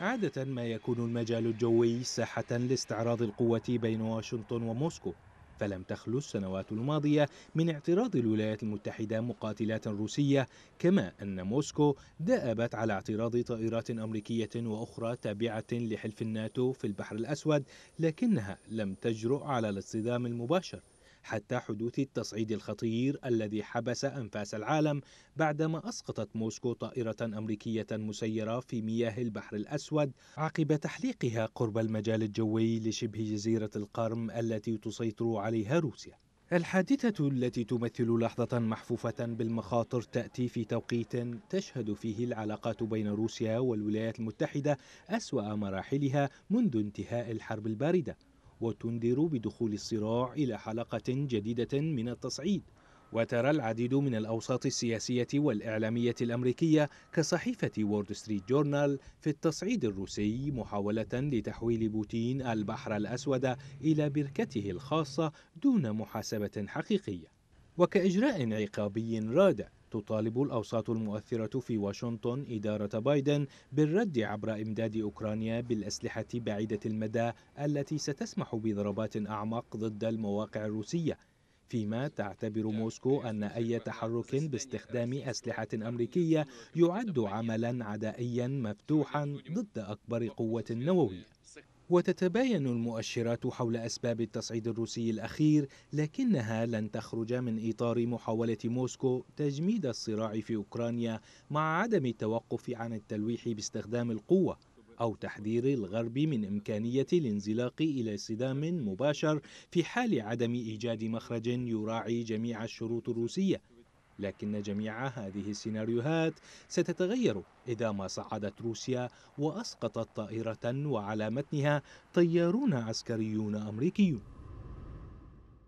عادة ما يكون المجال الجوي ساحة لاستعراض القوة بين واشنطن وموسكو فلم تخلو السنوات الماضية من اعتراض الولايات المتحدة مقاتلات روسية كما أن موسكو دأبت على اعتراض طائرات أمريكية وأخرى تابعة لحلف الناتو في البحر الأسود لكنها لم تجرؤ على الاصطدام المباشر. حتى حدوث التصعيد الخطير الذي حبس أنفاس العالم بعدما أسقطت موسكو طائرة أمريكية مسيرة في مياه البحر الأسود عقب تحليقها قرب المجال الجوي لشبه جزيرة القرم التي تسيطر عليها روسيا. الحادثة التي تمثل لحظة محفوفة بالمخاطر تأتي في توقيت تشهد فيه العلاقات بين روسيا والولايات المتحدة أسوأ مراحلها منذ انتهاء الحرب الباردة. وتنذر بدخول الصراع إلى حلقة جديدة من التصعيد. وترى العديد من الأوساط السياسية والإعلامية الأمريكية كصحيفة وول ستريت جورنال في التصعيد الروسي محاولة لتحويل بوتين البحر الأسود إلى بركته الخاصة دون محاسبة حقيقية. وكإجراء عقابي رادع تطالب الأوساط المؤثرة في واشنطن إدارة بايدن بالرد عبر إمداد أوكرانيا بالأسلحة بعيدة المدى التي ستسمح بضربات أعمق ضد المواقع الروسية فيما تعتبر موسكو أن أي تحرك باستخدام أسلحة أمريكية يعد عملا عدائيا مفتوحا ضد أكبر قوة نووية. وتتباين المؤشرات حول أسباب التصعيد الروسي الأخير لكنها لن تخرج من إطار محاولة موسكو تجميد الصراع في أوكرانيا مع عدم التوقف عن التلويح باستخدام القوة أو تحذير الغرب من إمكانية الانزلاق إلى صدام مباشر في حال عدم إيجاد مخرج يراعي جميع الشروط الروسية. لكن جميع هذه السيناريوهات ستتغير إذا ما صعدت روسيا وأسقطت طائرة وعلى متنها طيارون عسكريون أمريكيون.